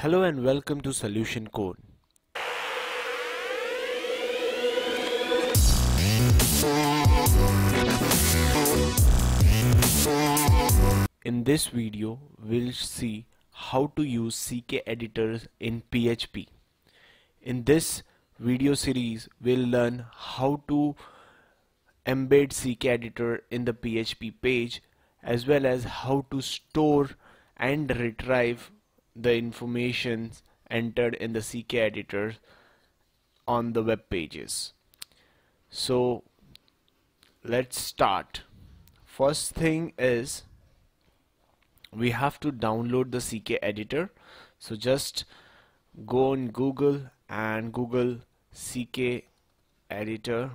Hello and welcome to Solution Cone. In this video, we'll see how to use CK editors in PHP. In this video series, we'll learn how to embed CK editor in the PHP page as well as how to store and retrieve the information entered in the CK editor on the web pages. So let's start. First thing is we have to download the CK editor. So just go on Google and Google CK editor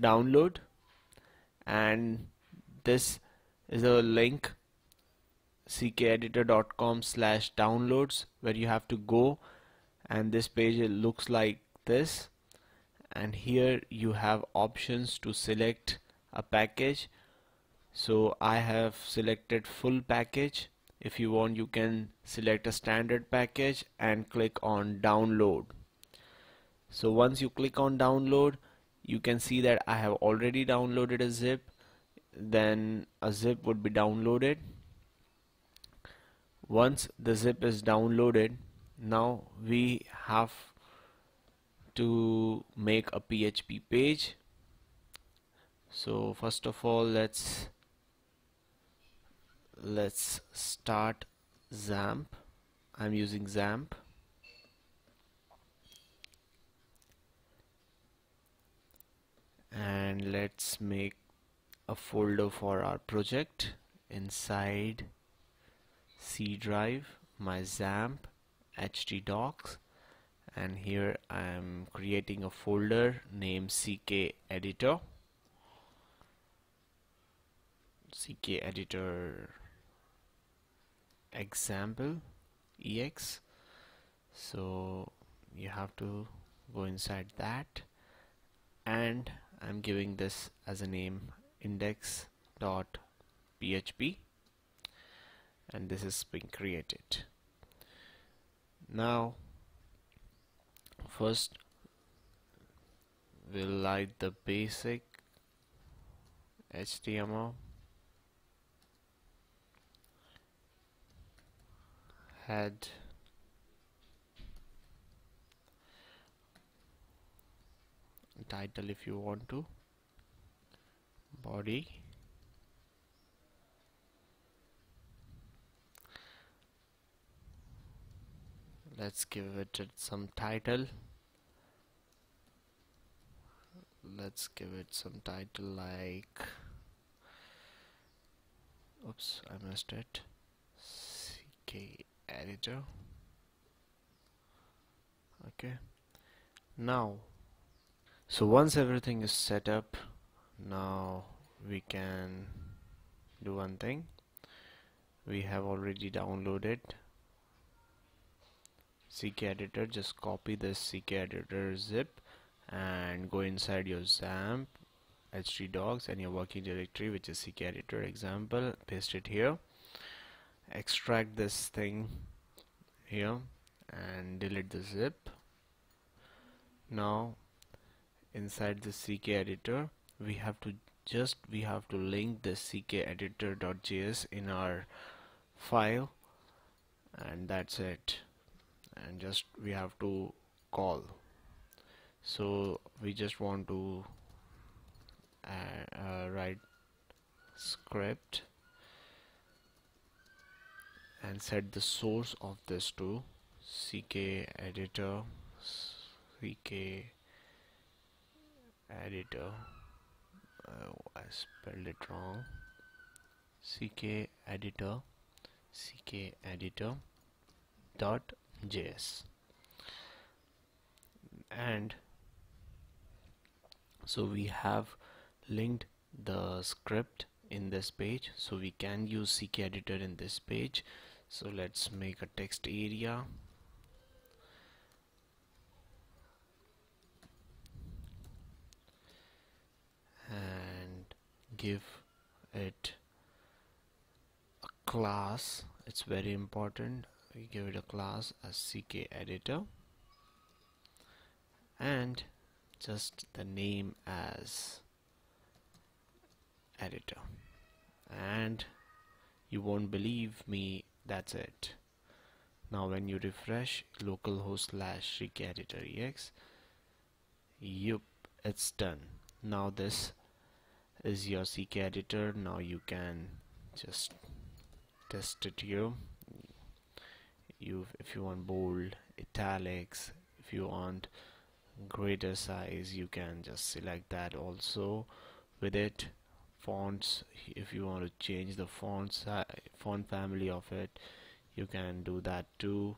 download and this is a link ckeditor.com slash downloads where you have to go and this page looks like this. And here you have options to select a package. So I have selected full package. If you want you can select a standard package and click on download. So once you click on download you can see that I have already downloaded a zip. Then a zip would be downloaded once the zip is downloaded now we have to make a PHP page. So first of all let's let's start XAMPP. I'm using XAMPP. And let's make a folder for our project inside C drive my XAMPP htdocs and here I'm creating a folder named CK editor. CK editor example ex so you have to go inside that. And I'm giving this as a name index.php and this is being created. Now first we'll light the basic HTML head title if you want to body let's give it some title. Let's give it some title like oops I missed it. CK editor. Okay. Now so once everything is set up now we can do one thing. We have already downloaded CK editor just copy this CK editor zip and go inside your XAMPP htdocs and your working directory which is CK editor example paste it here. Extract this thing here and delete the zip. Now inside the CK editor we have to just we have to link the CK editor.js in our file and that's it and just we have to call. So we just want to uh, uh, write script and set the source of this to ck editor ck editor oh, I spelled it wrong. Ck editor ck editor dot js and so we have linked the script in this page. So we can use CK editor in this page. So let's make a text area. And give it a class. It's very important we give it a class as ck editor. And just the name as editor. And you won't believe me that's it. Now when you refresh localhost slash editor ex yup it's done. Now this is your CK editor. Now you can just test it here you if you want bold italics if you want greater size you can just select that also with it. Fonts if you want to change the font font family of it you can do that too.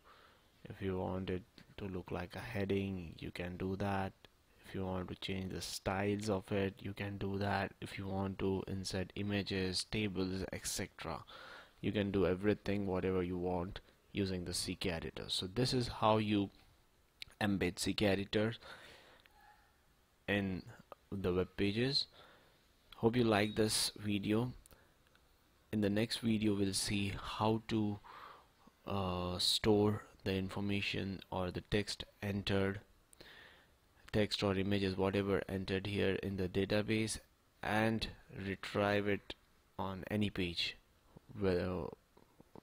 If you want it to look like a heading you can do that. If you want to change the styles of it you can do that. If you want to insert images tables etc you can do everything whatever you want using the CK editor. So this is how you embed CK editors in the web pages. Hope you like this video. In the next video we'll see how to uh, store the information or the text entered text or images whatever entered here in the database and retrieve it on any page where,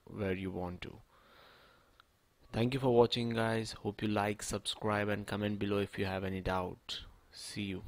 where you want to thank you for watching guys. Hope you like subscribe and comment below if you have any doubt. See you